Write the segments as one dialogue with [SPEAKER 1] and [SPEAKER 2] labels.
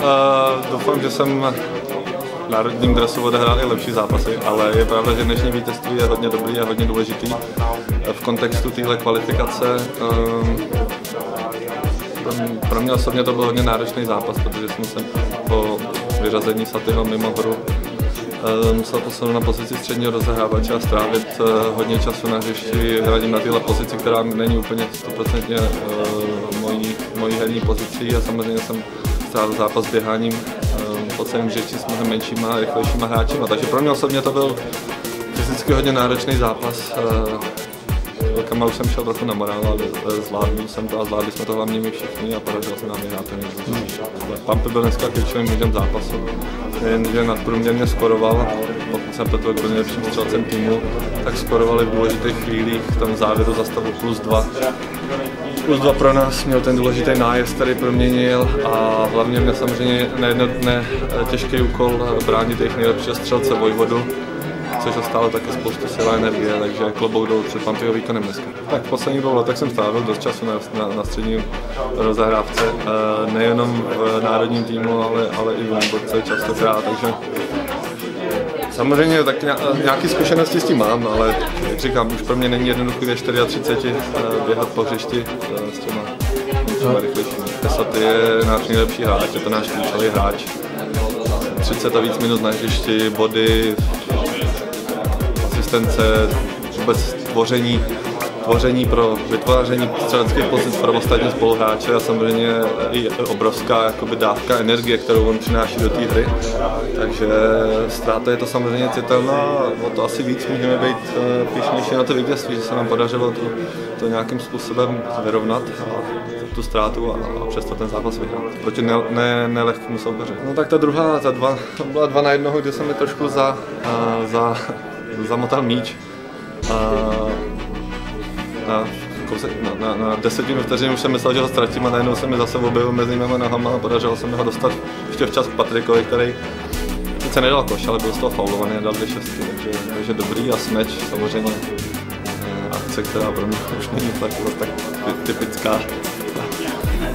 [SPEAKER 1] Uh, doufám, že jsem v národním dresu odehrál i lepší zápasy, ale je pravda, že dnešní vítězství je hodně dobrý a hodně důležitý v kontextu téhle kvalifikace. Um, pro mě osobně to byl hodně náročný zápas, protože jsem se po vyřazení Satyho mimo hru eh, musel posunout na pozici středního rozehrávače a strávit eh, hodně času na hřišti. Hradím na téhle pozici, která není úplně 100% eh, mojí, mojí herní pozicí a samozřejmě jsem strávil zápas běháním po celém hřišti s mnohem menšíma a rychlejšíma hráčima. Takže pro mě osobně to byl fyzicky hodně náročný zápas. Velkama už jsem šel trochu na morál, ale zvládl jsem to a zvládli jsme to hlavně my všichni a podařilo se nám vyhrát ten Pampy byl dneska klíčovým mužem zápasu. Jenže nadprůměrně skoroval, pokud jsem to byl nejlepším střelcem týmu, tak skorovali v důležitých chvílích, v tom závěru za stavu plus dva. Plus dva pro nás měl ten důležitý nájezd, který proměnil a hlavně mě samozřejmě nejedno dne těžký úkol bránit jejich nejlepšího střelce Vojvodu, což stálo taky spoustu sil energie, takže klobouk dolů před Pampyho výkonem dneska. Tak v posledních dvou letech jsem strávil dost času na, na, na střední rozehrávce, e, nejenom v národním týmu, ale, ale i v Limborce častokrát, takže Samozřejmě tak nějaké zkušenosti s tím mám, ale jak říkám, už pro mě není jednoduché ve 34 eh, běhat po hřišti eh, s těma, těma rychlejšími. Pesaty je náš nejlepší hráč, je to náš klíčový hráč. 30 a víc minut na hřišti, body, asistence, vůbec tvoření, tvoření pro vytváření střeleckých pozic pro ostatní spoluhráče a samozřejmě i obrovská jakoby, dávka energie, kterou on přináší do té hry. Takže ztráta je to samozřejmě citelná o to asi víc můžeme být eh, píšnější na to vítězství, že se nám podařilo to, to nějakým způsobem vyrovnat a tu ztrátu a, a přesto ten zápas vyhrát. Proti ne, ne, nelehkému soupeři. No tak ta druhá, ta dva, byla dva na jednoho, kde se mi trošku za, eh, za zamotal míč a na, na, na, na desetinu vteřin už jsem myslel, že ho ztratím a najednou se mi zase objevil mezi mými nohama a podařilo se mi ho dostat ještě včas k Patrikovi, který sice nedal koš, ale byl z toho faulovaný a dal dvě šestky, takže, takže dobrý a smeč samozřejmě eh, akce, která pro mě už není tak, tak typická.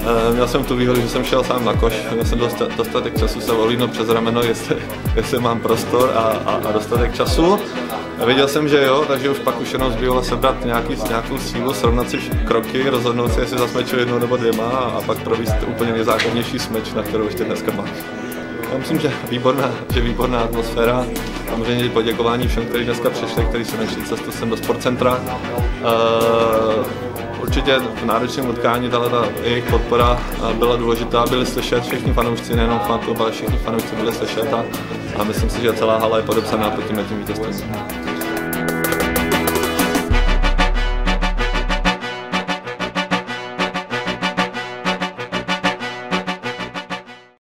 [SPEAKER 1] Eh, měl jsem tu výhodu, že jsem šel sám na koš, měl jsem dostatek času se volínout přes rameno, jestli, jestli mám prostor a, a, a dostatek času. A viděl jsem, že jo, takže už pak už jenom zbývalo sebrat nějaký, nějakou sílu, srovnat si kroky, rozhodnout si, jestli zasmeču jednou nebo dvěma a, pak provést úplně nejzákladnější smeč, na kterou ještě dneska mám. Já myslím, že výborná, že výborná atmosféra. Samozřejmě poděkování všem, kteří dneska přišli, kteří se našli cestu sem do sportcentra. Uh, určitě v náročném utkání ta jejich podpora byla důležitá, byli slyšet všichni fanoušci, nejenom fanklub, ale všichni fanoušci byli slyšet a, myslím si, že celá hala je podepsaná pod tím vítězstvím.